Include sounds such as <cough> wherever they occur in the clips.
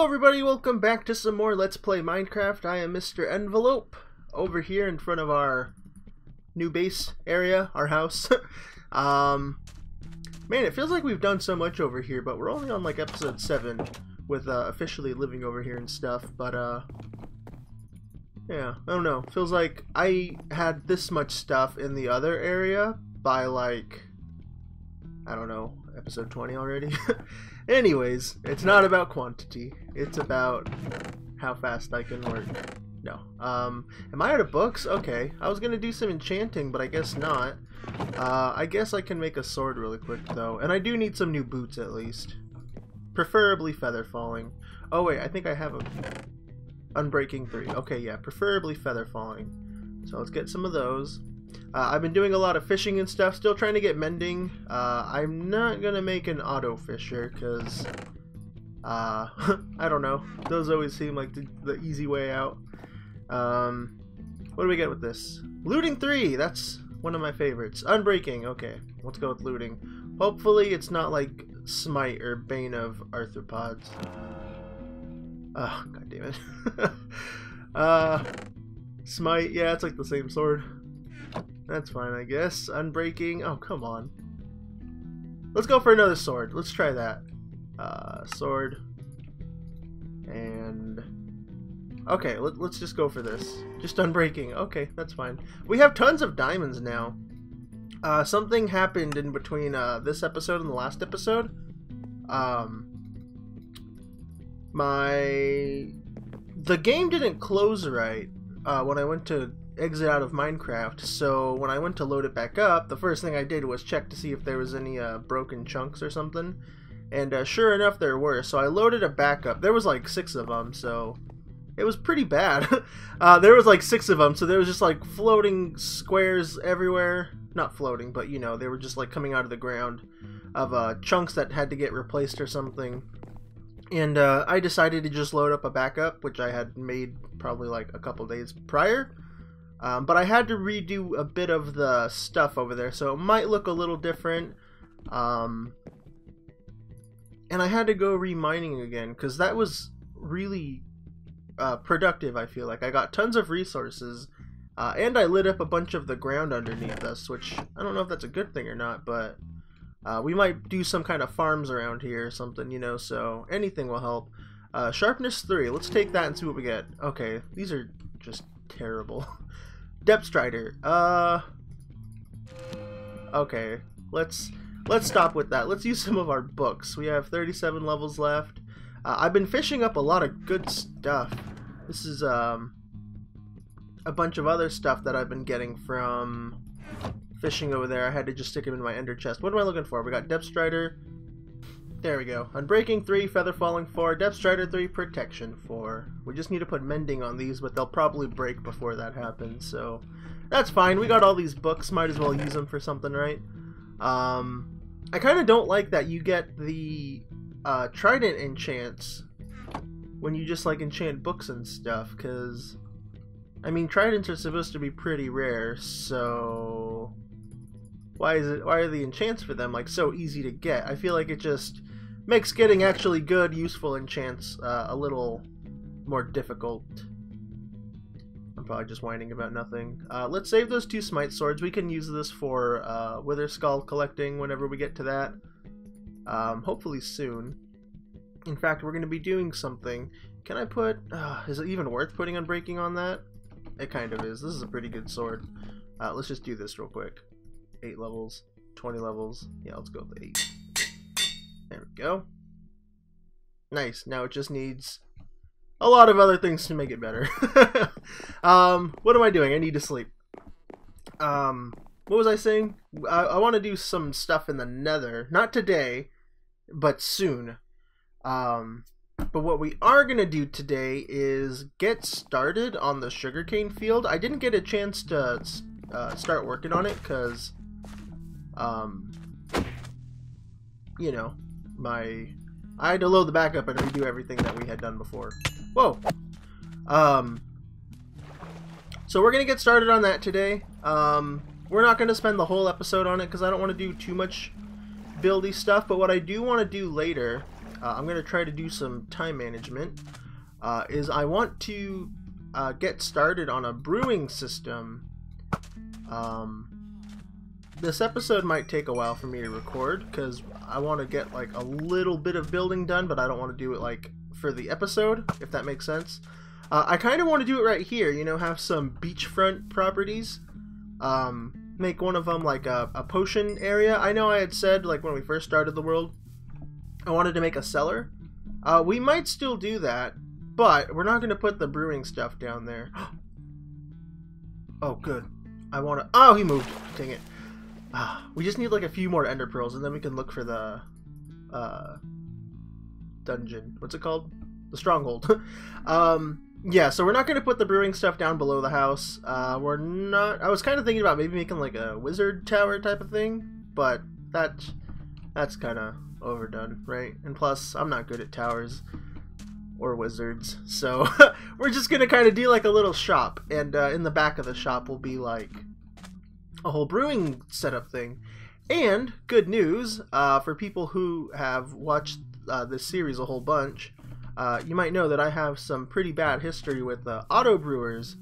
Hello everybody, welcome back to some more Let's Play Minecraft. I am Mr. Envelope, over here in front of our new base area, our house. <laughs> um, man, it feels like we've done so much over here, but we're only on like episode 7 with uh, officially living over here and stuff, but uh, yeah, I don't know. Feels like I had this much stuff in the other area by like, I don't know, episode 20 already. <laughs> Anyways, it's not about quantity. It's about how fast I can work. No. Um, am I out of books? Okay. I was gonna do some enchanting, but I guess not. Uh, I guess I can make a sword really quick, though. And I do need some new boots, at least. Preferably feather falling. Oh, wait. I think I have a... Unbreaking 3. Okay, yeah. Preferably feather falling. So let's get some of those. Uh, I've been doing a lot of fishing and stuff, still trying to get mending. Uh, I'm not going to make an auto fisher because, uh, <laughs> I don't know. Those always seem like the, the easy way out. Um, what do we get with this? Looting 3! That's one of my favorites. Unbreaking, okay. Let's go with looting. Hopefully it's not like Smite or Bane of Arthropods. Oh, god damn it. <laughs> uh, Smite, yeah, it's like the same sword. That's fine, I guess. Unbreaking. Oh, come on. Let's go for another sword. Let's try that. Uh, sword. And... Okay, let, us just go for this. Just unbreaking. Okay, that's fine. We have tons of diamonds now. Uh, something happened in between uh, this episode and the last episode. Um, my... The game didn't close right uh, when I went to exit out of Minecraft, so when I went to load it back up, the first thing I did was check to see if there was any uh, broken chunks or something. And uh, sure enough, there were. So I loaded a backup. There was like six of them, so it was pretty bad. <laughs> uh, there was like six of them, so there was just like floating squares everywhere. Not floating, but you know, they were just like coming out of the ground of uh, chunks that had to get replaced or something. And uh, I decided to just load up a backup, which I had made probably like a couple days prior. Um, but I had to redo a bit of the stuff over there, so it might look a little different. Um, and I had to go remining again, because that was really uh, productive, I feel like. I got tons of resources, uh, and I lit up a bunch of the ground underneath us, which I don't know if that's a good thing or not, but uh, we might do some kind of farms around here or something, you know, so anything will help. Uh, sharpness 3, let's take that and see what we get. Okay, these are just terrible. <laughs> Depth Strider. Uh. Okay. Let's let's stop with that. Let's use some of our books. We have 37 levels left. Uh, I've been fishing up a lot of good stuff. This is um a bunch of other stuff that I've been getting from fishing over there. I had to just stick them in my ender chest. What am I looking for? We got Depth Strider. There we go. Unbreaking 3, Feather Falling 4, Depth Strider 3, Protection 4. We just need to put Mending on these, but they'll probably break before that happens, so... That's fine, we got all these books, might as well use them for something, right? Um, I kind of don't like that you get the uh, Trident enchants when you just, like, enchant books and stuff, because... I mean, Tridents are supposed to be pretty rare, so... Why is it? Why are the enchants for them like so easy to get? I feel like it just makes getting actually good, useful enchants uh, a little more difficult. I'm probably just whining about nothing. Uh, let's save those two smite swords. We can use this for uh, wither skull collecting whenever we get to that. Um, hopefully soon. In fact, we're going to be doing something. Can I put... Uh, is it even worth putting Unbreaking on that? It kind of is. This is a pretty good sword. Uh, let's just do this real quick. 8 levels, 20 levels. Yeah, let's go with 8. There we go. Nice. Now it just needs a lot of other things to make it better. <laughs> um, what am I doing? I need to sleep. Um, what was I saying? I, I want to do some stuff in the nether. Not today, but soon. Um, but what we are going to do today is get started on the sugarcane field. I didn't get a chance to uh, start working on it because, um, you know, my I had to load the backup and redo everything that we had done before. Whoa. Um. So we're gonna get started on that today. Um, we're not gonna spend the whole episode on it because I don't want to do too much buildy stuff. But what I do want to do later, uh, I'm going to try to do some time management, uh, is I want to uh, get started on a brewing system. Um, this episode might take a while for me to record because I want to get like a little bit of building done, but I don't want to do it like for the episode, if that makes sense. Uh, I kind of want to do it right here, you know, have some beachfront properties. Um, make one of them like a, a potion area. I know I had said, like when we first started the world, I wanted to make a cellar. Uh, we might still do that, but we're not going to put the brewing stuff down there. <gasps> oh, good. I want to... Oh, he moved. Dang it. Ah, <sighs> we just need like a few more ender pearls, and then we can look for the... Uh, dungeon. What's it called? The stronghold. <laughs> um, yeah, so we're not going to put the brewing stuff down below the house. Uh, we're not... I was kind of thinking about maybe making like a wizard tower type of thing, but that that's kind of overdone, right? And plus, I'm not good at towers or wizards, so <laughs> we're just going to kind of do like a little shop, and uh, in the back of the shop will be like a whole brewing setup thing. And good news uh, for people who have watched uh, this series a whole bunch, uh, you might know that I have some pretty bad history with auto brewers.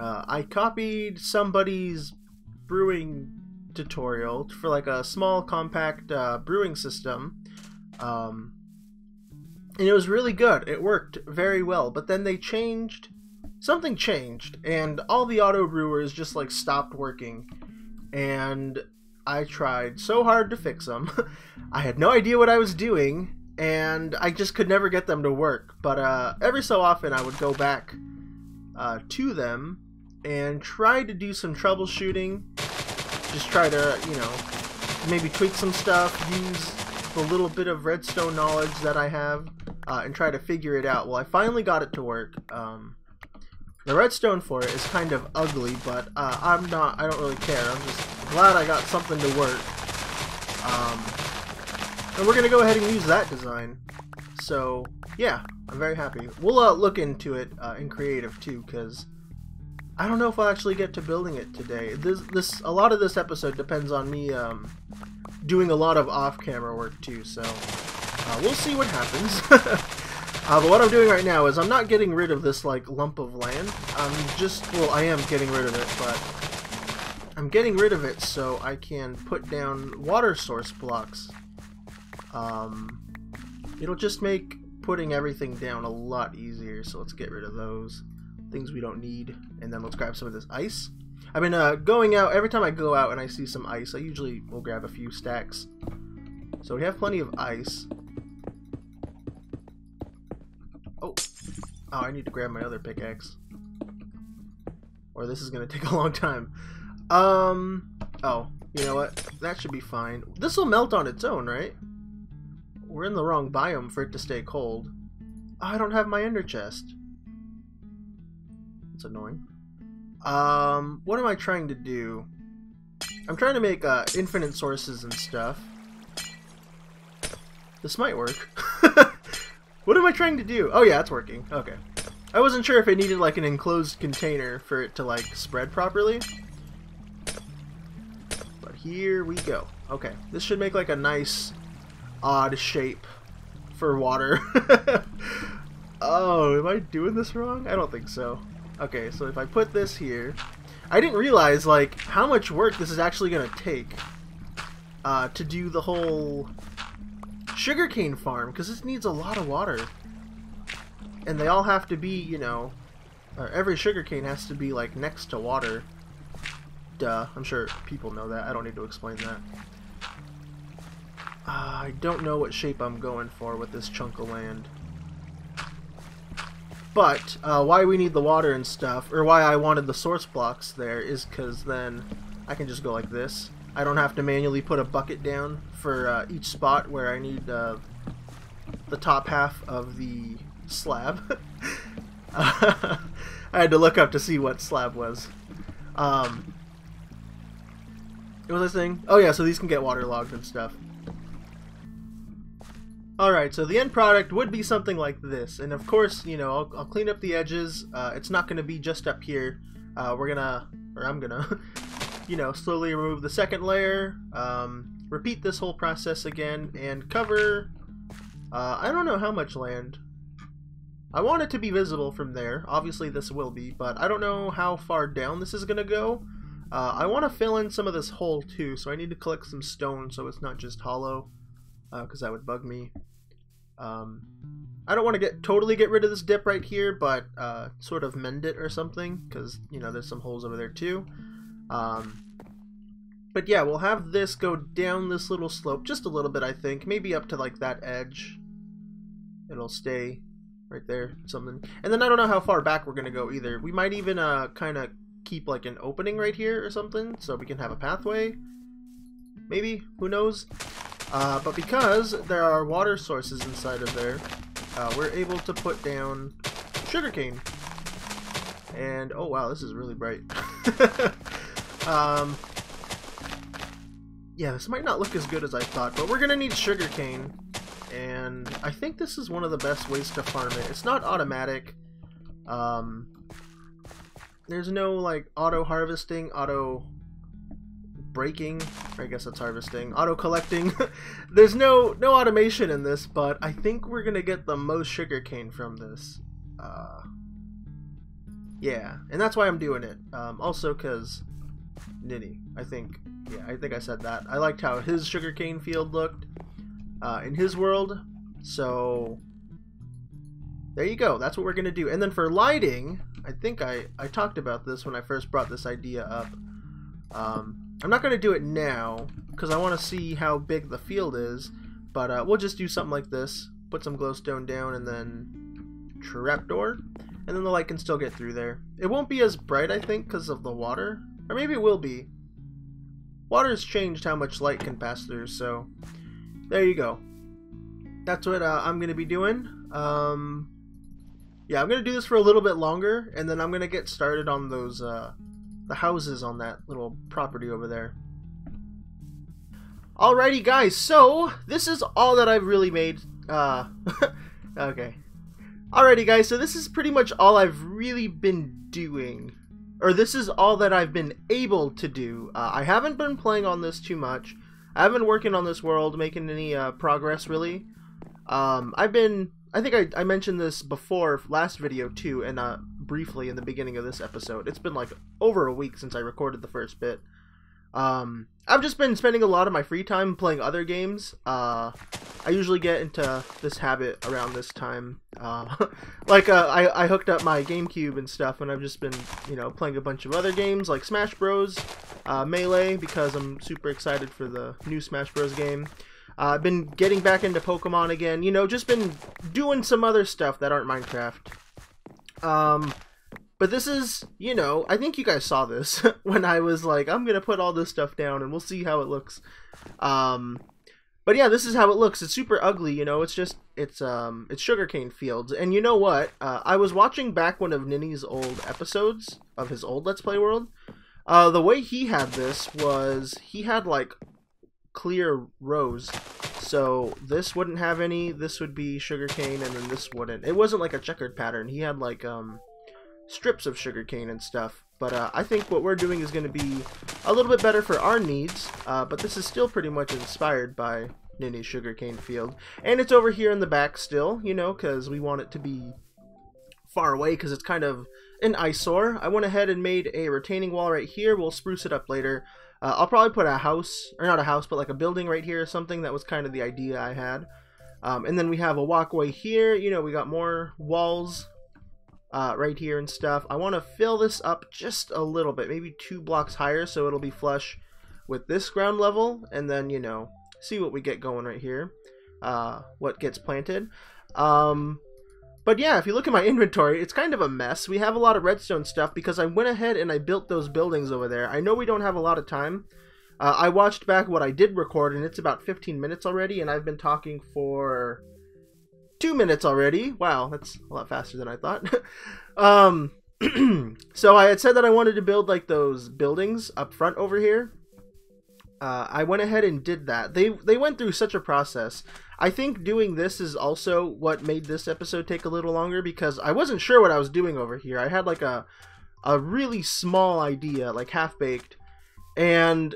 Uh, I copied somebody's brewing tutorial for like a small compact uh, brewing system. Um, and it was really good. It worked very well. But then they changed, something changed, and all the auto brewers just like stopped working. And I tried so hard to fix them. <laughs> I had no idea what I was doing, and I just could never get them to work. But uh, every so often, I would go back uh, to them and try to do some troubleshooting. Just try to, you know, maybe tweak some stuff, use the little bit of redstone knowledge that I have, uh, and try to figure it out. Well, I finally got it to work. Um, the redstone for it is kind of ugly, but uh, I'm not, I don't really care. I'm just glad I got something to work. Um, and we're going to go ahead and use that design. So, yeah, I'm very happy. We'll uh, look into it uh, in creative too, because I don't know if I'll actually get to building it today. This, this, a lot of this episode depends on me um, doing a lot of off-camera work too, so uh, we'll see what happens. <laughs> Uh, but what I'm doing right now is I'm not getting rid of this like lump of land. I'm just, well, I am getting rid of it, but I'm getting rid of it so I can put down water source blocks. Um, it'll just make putting everything down a lot easier, so let's get rid of those things we don't need, and then let's grab some of this ice. I've been uh, going out, every time I go out and I see some ice, I usually will grab a few stacks. So we have plenty of ice. Oh. Oh, I need to grab my other pickaxe. Or this is going <laughs> to take a long time. Um, oh, you know what? That should be fine. This will melt on its own, right? We're in the wrong biome for it to stay cold. Oh, I don't have my ender chest. It's annoying. Um, what am I trying to do? I'm trying to make uh, infinite sources and stuff. This might work. <laughs> What am I trying to do? Oh yeah, it's working. Okay. I wasn't sure if it needed like an enclosed container for it to like spread properly. But here we go. Okay, this should make like a nice odd shape for water. <laughs> oh, am I doing this wrong? I don't think so. Okay, so if I put this here, I didn't realize like how much work this is actually to take uh, to do the whole sugarcane farm because this needs a lot of water. And they all have to be, you know, uh, every sugarcane has to be like next to water. Duh, I'm sure people know that. I don't need to explain that. Uh, I don't know what shape I'm going for with this chunk of land. But uh, why we need the water and stuff, or why I wanted the source blocks there, is because then I can just go like this. I don't have to manually put a bucket down for uh, each spot where I need uh, the top half of the slab. <laughs> I had to look up to see what slab was. Um, what was I saying? Oh yeah, so these can get waterlogged and stuff. Alright, so the end product would be something like this. And of course, you know, I'll, I'll clean up the edges. Uh, it's not going to be just up here. Uh, we're gonna, or I'm gonna, <laughs> you know, slowly remove the second layer, um, repeat this whole process again, and cover Uh, I don't know how much land. I want it to be visible from there. Obviously this will be, but I don't know how far down this is going to go. Uh, I want to fill in some of this hole too, so I need to collect some stone so it's not just hollow, because uh, that would bug me. Um, I don't want to get totally get rid of this dip right here, but uh, sort of mend it or something, because, you know, there's some holes over there too. Um, but yeah, we'll have this go down this little slope just a little bit, I think. Maybe up to like that edge. It'll stay right there, something. And then I don't know how far back we're going to go either. We might even uh, kind of keep like an opening right here or something, so we can have a pathway. Maybe, who knows? Uh, but because there are water sources inside of there, uh, we're able to put down sugarcane. And, oh wow, this is really bright. <laughs> um, yeah, this might not look as good as I thought, but we're going to need sugarcane. And I think this is one of the best ways to farm it. It's not automatic. Um, there's no, like, auto-harvesting, auto breaking. I guess that's harvesting. Auto collecting. <laughs> There's no no automation in this, but I think we're gonna get the most sugarcane from this. Uh, yeah, and that's why I'm doing it. Um, also, cause Ninny, I think. Yeah, I think I said that. I liked how his sugarcane field looked uh, in his world. So there you go. That's what we're gonna do. And then for lighting, I think I I talked about this when I first brought this idea up. Um, I'm not to do it now because I want to see how big the field is, but uh, we'll just do something like this. Put some glowstone down and then trapdoor, and then the light can still get through there. It won't be as bright, I think, because of the water, or maybe it will be. Water has changed how much light can pass through, so there you go. That's what uh, I'm going to be doing. Um, yeah, I'm going to do this for a little bit longer, and then I'm going to get started on those uh, the houses on that little property over there. Alrighty guys, so this is all that I've really made. Uh, <laughs> okay. Alrighty guys, so this is pretty much all I've really been doing. Or this is all that I've been able to do. Uh, I haven't been playing on this too much. I haven't been working on this world, making any uh, progress really. Um, I've been, I think I, I mentioned this before, last video too, and uh, briefly in the beginning of this episode. It's been like over a week since I recorded the first bit. Um, I've just been spending a lot of my free time playing other games. Uh, I usually get into this habit around this time. Uh, <laughs> like, uh, I, I hooked up my GameCube and stuff, and I've just been, you know, playing a bunch of other games like Smash Bros, uh, Melee, because I'm super excited for the new Smash Bros game. Uh, I've been getting back into Pokemon again, you know, just been doing some other stuff that aren't Minecraft. Um, but this is, you know, I think you guys saw this <laughs> when I was like, I'm gonna put all this stuff down and we'll see how it looks. Um, but yeah, this is how it looks. It's super ugly, you know. It's just it's um it's sugarcane fields. And you know what? Uh, I was watching back one of Ninny's old episodes of his old Let's Play World. Uh, the way he had this was he had like clear rows. So this wouldn't have any, this would be sugarcane, and then this wouldn't. It wasn't like a checkered pattern. He had like um, strips of sugarcane and stuff. But uh, I think what we're doing is going to be a little bit better for our needs, uh, but this is still pretty much inspired by Ninny's sugarcane field. And it's over here in the back still, you know, because we want it to be far away because it's kind of an eyesore. I went ahead and made a retaining wall right here. We'll spruce it up later. Uh, I'll probably put a house, or not a house, but like a building right here or something. That was kind of the idea I had. Um, and then we have a walkway here. You know, we got more walls uh, right here and stuff. I want to fill this up just a little bit, maybe two blocks higher, so it'll be flush with this ground level. And then, you know, see what we get going right here. Uh, what gets planted. Um, but yeah, if you look at my <laughs> inventory, it's kind of a mess. We have a lot of redstone stuff because I went ahead and I built those buildings over there. I know we don't have a lot of time. Uh, I watched back what I did record, and it's about 15 minutes already, and I've been talking for two minutes already. Wow, that's a lot faster than I thought. <laughs> um, <clears throat> so I had said that I wanted to build like those buildings up front over here. Uh, I went ahead and did that. They they went through such a process. I think doing this is also what made this episode take a little longer because I wasn't sure what I was doing over here. I had like a a really small idea, like half baked, and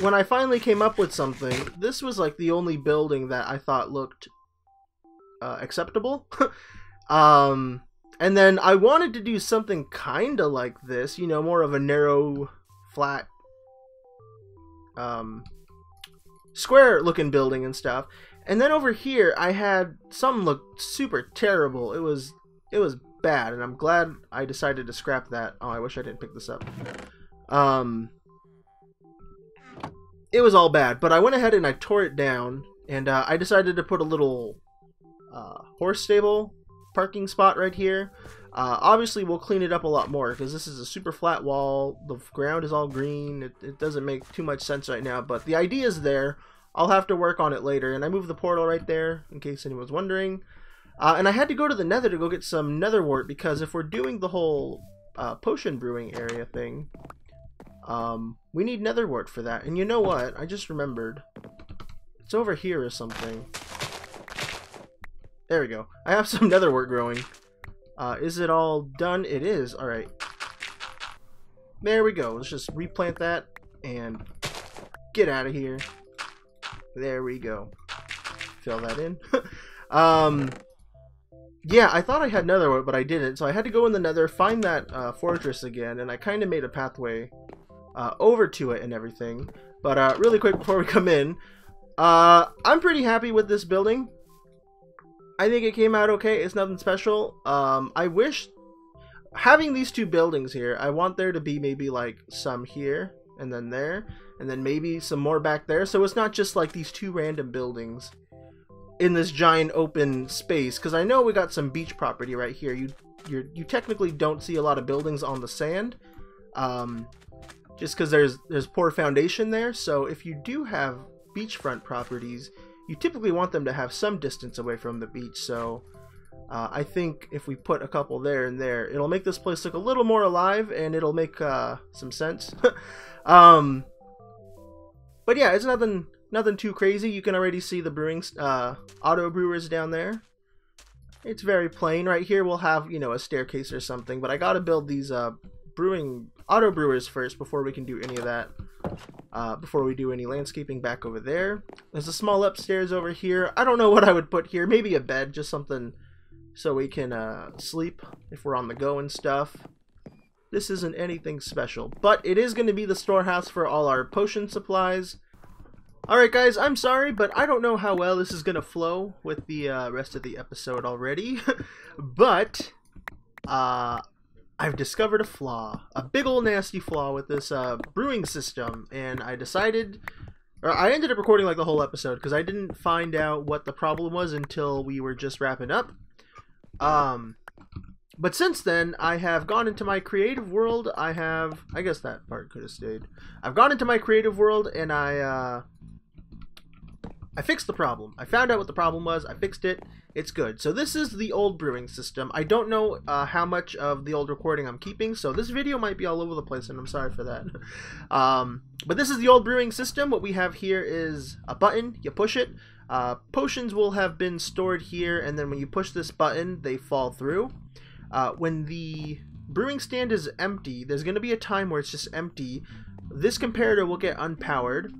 when I finally came up with something, this was like the only building that I thought looked uh, acceptable. <laughs> um, and then I wanted to do something kind of like this, you know, more of a narrow, flat, um, square looking building and stuff. And then over here, I had something look super terrible. It was, it was bad, and I'm glad I decided to scrap that. Oh, I wish I didn't pick this up. Um, it was all bad, but I went ahead and I tore it down, and uh, I decided to put a little uh, horse stable parking spot right here. Uh, obviously, we'll clean it up a lot more because this is a super flat wall. The ground is all green. It, it doesn't make too much sense right now, but the idea is there. I'll have to work on it later, and I moved the portal right there in case anyone's wondering. Uh, and I had to go to the nether to go get some nether wart because if we're doing the whole uh, potion brewing area thing, um, we need nether wart for that. And you know what? I just remembered. It's over here or something. There we go. I have <laughs> some nether wart growing. Uh, is it all done? It is. Alright. There we go. Let's just replant that and get out of here. There we go. Fill that in. <laughs> um, yeah, I thought I had nether, but I didn't. So I had to go in the nether, find that uh, fortress again, and I kind of made a pathway uh, over to it and everything. But uh, really quick before we come in, uh, I'm pretty happy with this building. I think it came out okay. It's nothing special. Um, I wish having these two buildings here, I want there to be maybe like some here and then there and then maybe some more back there. So it's not just like these two random buildings in this giant open space because I know we got some beach property right here. You you you technically don't see a lot of buildings on the sand. Um, just because there's there's poor foundation there. So if you do have beachfront properties, you typically want them to have some distance away from the beach. So uh, I think if we put a couple there and there, it'll make this place look a little more alive and it'll make uh, some sense. <laughs> um, but yeah, it's nothing nothing too crazy. You can already see the brewing uh, auto brewers down there. It's very plain. Right here we'll have, you know, a staircase or something, but I gotta build these uh, brewing auto brewers first before we can do any of that. Uh, before we do any landscaping back over there. There's a small upstairs over here. I don't know what I would put here. Maybe a bed, just something so we can uh, sleep if we're on the go and stuff. This isn't anything special, but it is going to be the storehouse for all our potion supplies. Alright guys, I'm sorry, but I don't know how well this is going to flow with the uh, rest of the episode already, <laughs> but uh, I've discovered a flaw, a big old nasty flaw with this uh, brewing system, and I decided, or I ended up recording like the whole episode because I didn't find out what the problem was until we were just wrapping up. Um, but since then, I have gone into my creative world. I have, I guess that part could have stayed. I've gone into my creative world and I, uh, I fixed the problem. I found out what the problem was. I fixed it. It's good. So this is the old brewing system. I don't know uh, how much of the old recording I'm keeping, so this video might be all over the place, and I'm sorry for that. <laughs> um, but this is the old brewing system. What we have here is a button. You push it. Uh, potions will have been stored here, and then when you push this button, they fall through. Uh, when the brewing stand is empty, there's going to be a time where it's just empty. This comparator will get unpowered.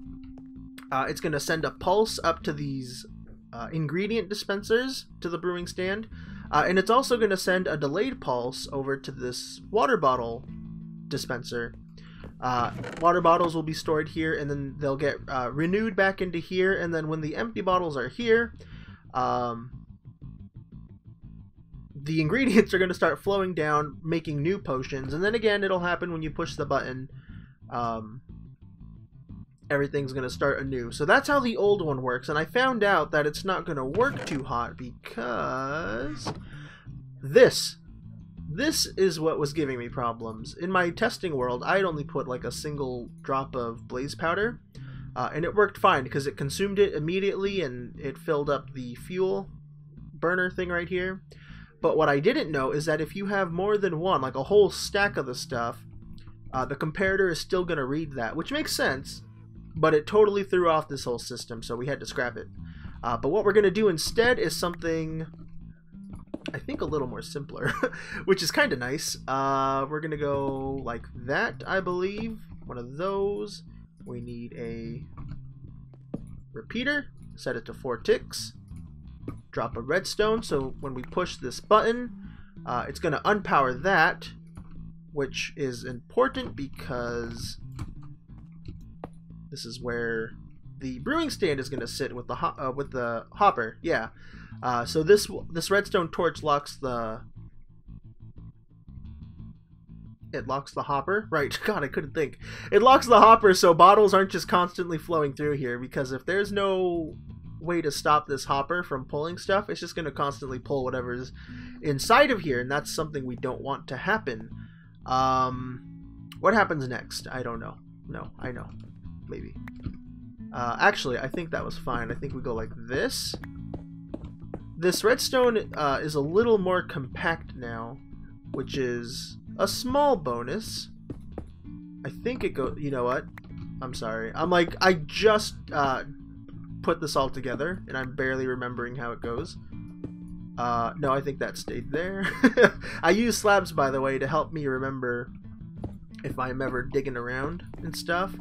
Uh, it's going to send a pulse up to these uh, ingredient dispensers to the brewing stand. Uh, and it's also going to send a delayed pulse over to this water bottle dispenser. Uh, water bottles will be stored here and then they'll get uh, renewed back into here. And then when the empty bottles are here, um, the <laughs> ingredients are going to start flowing down, making new potions. And then again, it'll happen when you push the button. Um, everything's going to start anew. So that's how the old one works. And I found out that it's not going to work too hot because this. This is what was giving me problems. In my testing world, I had only put like a single drop of blaze powder. Uh, and it worked fine because it consumed it immediately and it filled up the fuel burner thing right here. But what I didn't know is that if you have more than one, like a whole stack of the stuff, uh, the comparator is still going to read that, which makes sense but it totally threw off this whole system, so we had to scrap it. Uh, but what we're going to do instead is something, I think, a little more simpler, <laughs> which is kind of nice. Uh, we're going to go like that, I believe. One of those. We need a repeater. Set it to four ticks. Drop a redstone. So when we push this button, uh, it's going to unpower that, which is important because this is where the brewing stand is going to sit with the uh, with the hopper. Yeah. Uh, so this this redstone torch locks the it locks the hopper. Right. <laughs> God, I couldn't think. It locks the hopper so bottles aren't just constantly flowing through here because if there's no way to stop this hopper from pulling stuff, it's just going to constantly pull whatever's inside of here and that's something we don't want to happen. Um what happens next? I don't know. No, I know. Maybe. Uh, actually, I think that was fine. I think we go like this. This redstone uh, is a little more compact now, which is a small bonus. I think it goes... You know what? I'm sorry. I'm like, I just uh, put this all together, and I'm barely remembering how it goes. Uh, no, I think that stayed there. <laughs> I use slabs, by the way, to help me remember if I'm ever digging around and stuff,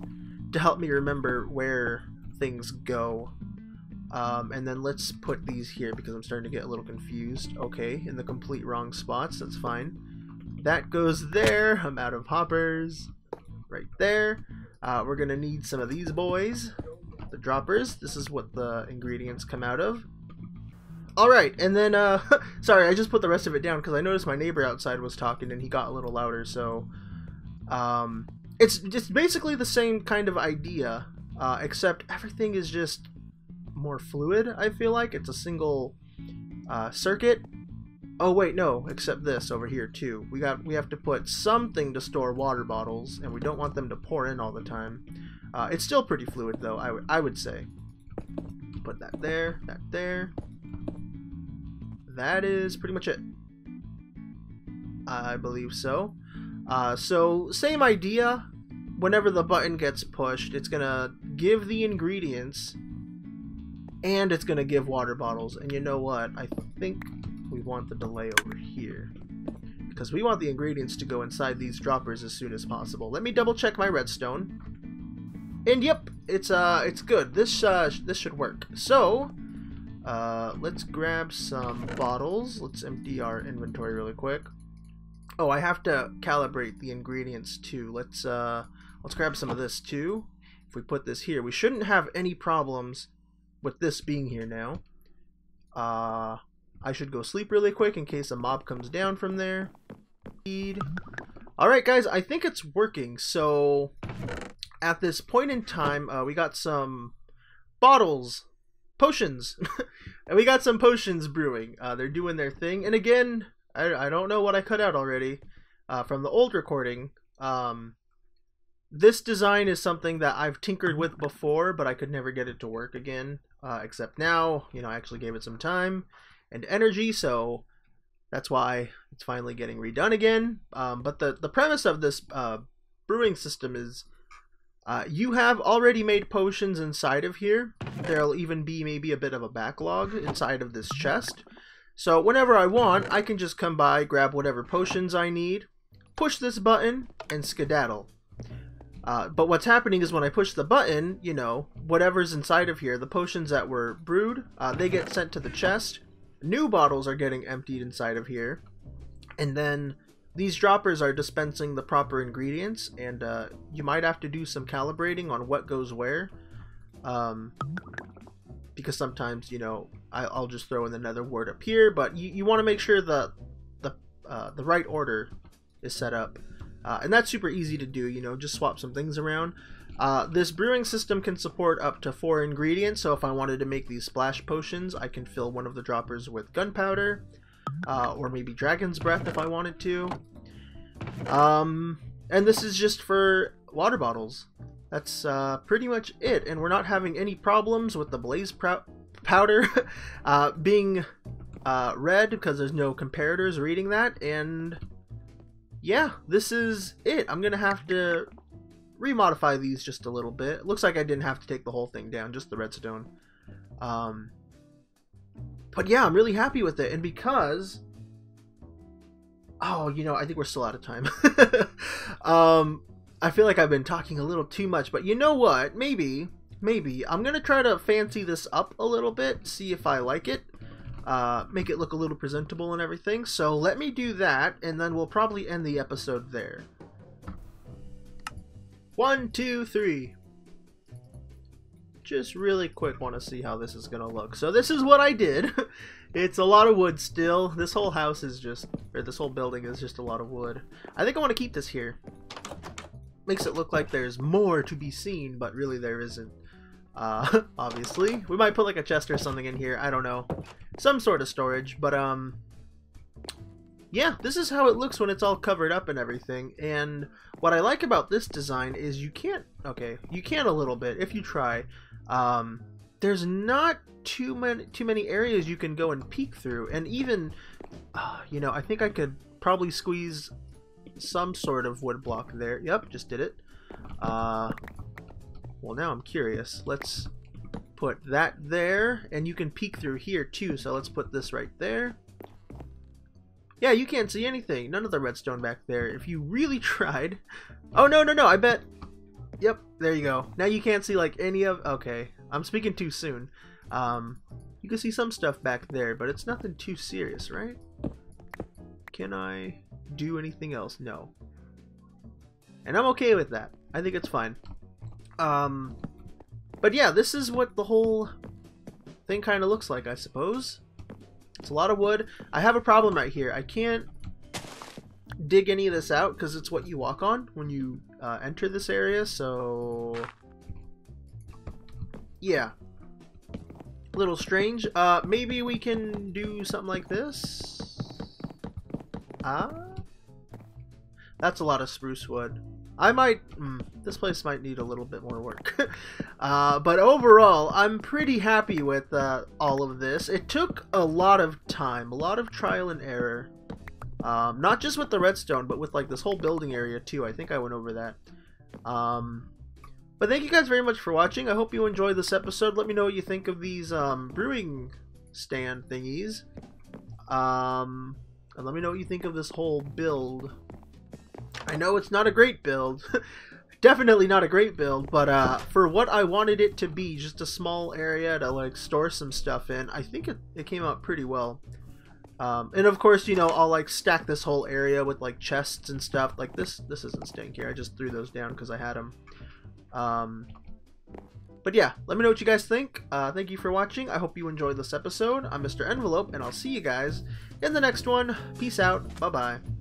to help me remember where things go. Um, and then let's put these here because I'm starting to get a little confused. Okay, in the complete wrong spots, that's fine. That goes there. I'm out of hoppers. Right there. Uh, we're to need some of these boys. The droppers. This is what the ingredients come out of. Alright, and then, uh, <laughs> sorry, I just put the rest of it down because I noticed my neighbor outside was talking and he got a little louder, so, um, it's just basically the same kind of idea, uh, except everything is just more fluid, I feel like. It's a single, uh, circuit, Oh wait, no, except this over here too. We got we have to put something to store water bottles, and we don't want them to pour in all the time. Uh, it's still pretty fluid though, I, I would say. Put that there, that there. That is pretty much it. I believe so. Uh, so, same idea. Whenever the button gets pushed, it's gonna give the ingredients, and it's gonna give water bottles. And you know what? I think we want the delay over here. Because we want the ingredients to go inside these droppers as soon as possible. Let me double check my redstone. And yep, it's uh it's good. This uh this should work. So uh let's grab some bottles. Let's empty our inventory really quick. Oh, I have to calibrate the ingredients too. Let's uh let's grab some of this too. If we put this here, we shouldn't have any problems with this being here now. Uh I should go sleep really quick in case a mob comes down from there. Alright guys, I think it's working. So at this point in time, uh, we got some bottles, potions, and <laughs> we got some potions brewing. Uh, they're doing their thing. And again, I, I don't know what I cut out already uh, from the old recording. Um, this design is something that I've tinkered with before, but I could never get it to work again. Uh, except now, you know, I actually gave it some time and energy, so that's why it's finally getting redone again. Um, but the, the premise of this uh, brewing system is uh, you have already made potions inside of here. There'll even be maybe a bit of a backlog inside of this chest. So whenever I want, I can just come by, grab whatever potions I need, push this button, and skedaddle. Uh, but what's happening is when I push the button, you know, whatever's inside of here, the potions that were brewed, uh, they get sent to the chest, new bottles are getting emptied inside of here, and then these droppers are dispensing the proper ingredients, and uh, you might have to do some calibrating on what goes where. Um, because sometimes, you know, I, will just throw in nether wart up here, but you, you want to make sure that the, uh, the right order is set up. Uh, and that's super easy to do, you know, just swap some things around. Uh, this brewing system can support up to four ingredients, so if I wanted to make these splash potions, I can fill one of the droppers with gunpowder, uh, or maybe dragon's breath if I wanted to. Um, and this is just for water bottles. That's uh, pretty much it, and we're not having any problems with the blaze powder <laughs> uh, being uh, read because there's no comparators reading that, and yeah, this is it. I'm gonna have to remodify these just a little bit. It looks like I didn't have to take the whole thing down, just the redstone. Um, but yeah, I'm really happy with it. And because... Oh, you know, I think we're still out of time. <laughs> um, I feel like I've been talking a little too much, but you know what? Maybe, maybe I'm gonna try to fancy this up a little bit, see if I like it, uh, make it look a little presentable and everything. So let me do that, and then we'll probably end the episode there. One, two, three. Just really quick, want to see how this is gonna look. So this is what I did. <laughs> it's a lot of wood still. This whole house is just, or this whole building is just a lot of wood. I think I want to keep this here. Makes it look like there's more to be seen, but really there isn't. Uh, <laughs> obviously. We might put like a chest or something in here. I don't know. Some sort of storage, but um, yeah, this is how it looks when it's all covered up and everything. And what I like about this design is you can't, okay, you can a little bit if you try. Um, there's not too many too many areas you can go and peek through, and even, uh, you know, I think I could probably squeeze some sort of wood block there. Yep, just did it. Uh, well, now I'm curious. Let's put that there, and you can peek through here too. So let's put this right there. Yeah, you can't see anything. None of the redstone back there. If you really <laughs> tried... Oh, no, no, no, I bet... Yep, there you go. Now you can't see, like, any of... Okay, I'm speaking too soon. Um, you can see some stuff back there, but it's nothing too serious, right? Can I do anything else? No. And I'm okay with that. I think it's fine. Um, but yeah, this is what the whole thing kind of looks like, I suppose. It's a lot of wood. I have a problem right here. I can't dig any of this out because it's what you walk on when you uh, enter this area, so... Yeah. A little strange. Uh, maybe we can do something like this? Ah? That's a lot of spruce wood. I might... Mm, this place might need a little bit more work. <laughs> uh, but overall, I'm pretty happy with uh, all of this. It took a lot of time, a lot of trial and error. Um, not just with the redstone, but with like this whole building area too. I think I went over that. Um, but thank you guys very much for watching. I hope you enjoyed this episode. Let me know what you think of these um, brewing stand thingies. Um, and let me know what you think of this whole build. I know it's not a great build. <laughs> Definitely not a great build, but uh, for what I wanted it to be, just a small area to like store some stuff in, I think it, it came out pretty well. Um, and of course, you know, I'll like stack this whole area with like chests and stuff. Like this, this isn't staying here. I just threw those down because I had them. Um, but yeah, let me know what you guys think. Uh, thank you for watching. I hope you enjoyed this episode. I'm Mr. Envelope, and I'll see you guys in the next one. Peace out. Bye-bye.